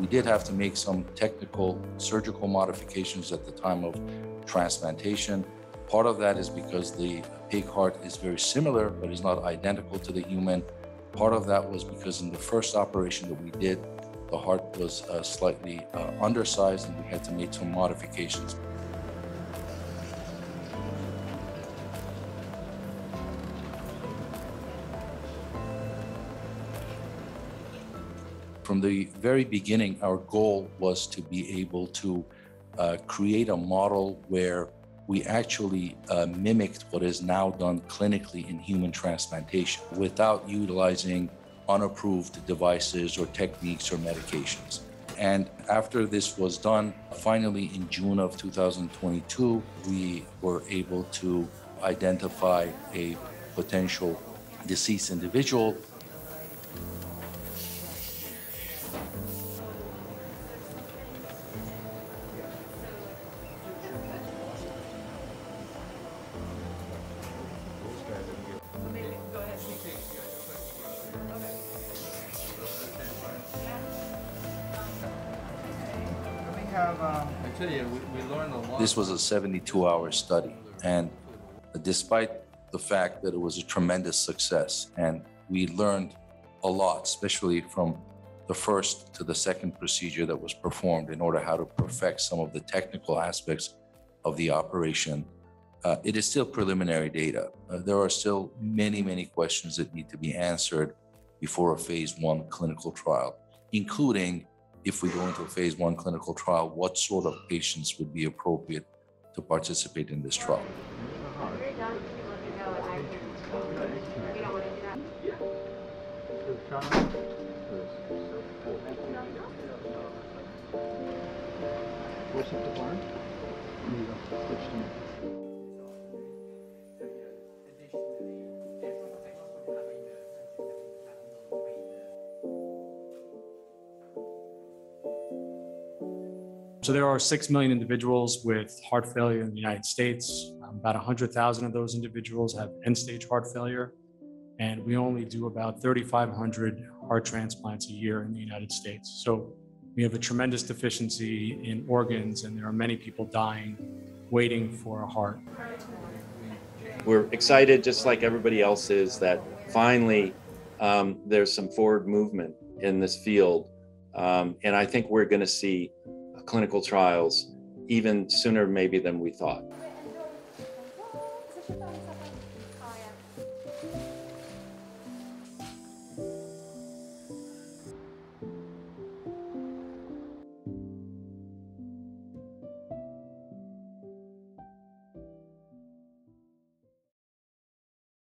We did have to make some technical surgical modifications at the time of transplantation. Part of that is because the pig heart is very similar, but is not identical to the human. Part of that was because in the first operation that we did, the heart was uh, slightly uh, undersized and we had to make some modifications. From the very beginning, our goal was to be able to uh, create a model where we actually uh, mimicked what is now done clinically in human transplantation without utilizing unapproved devices or techniques or medications. And after this was done, finally in June of 2022, we were able to identify a potential deceased individual I tell you, we, we learned a lot. This was a 72 hour study. And despite the fact that it was a tremendous success, and we learned a lot, especially from the first to the second procedure that was performed in order how to perfect some of the technical aspects of the operation. Uh, it is still preliminary data. Uh, there are still many, many questions that need to be answered before a phase one clinical trial, including if we go into a phase one clinical trial, what sort of patients would be appropriate to participate in this trial? The barn? There you go. Switch to me. So there are 6 million individuals with heart failure in the United States. Um, About 100,000 of those individuals have end-stage heart failure. And we only do about 3,500 heart transplants a year in the United States. So we have a tremendous deficiency in organs and there are many people dying, waiting for a heart. we're excited, just like everybody else is, that finally um, there's some forward movement in this field. Um, and I think we're going to see clinical trials even sooner, maybe, than we thought.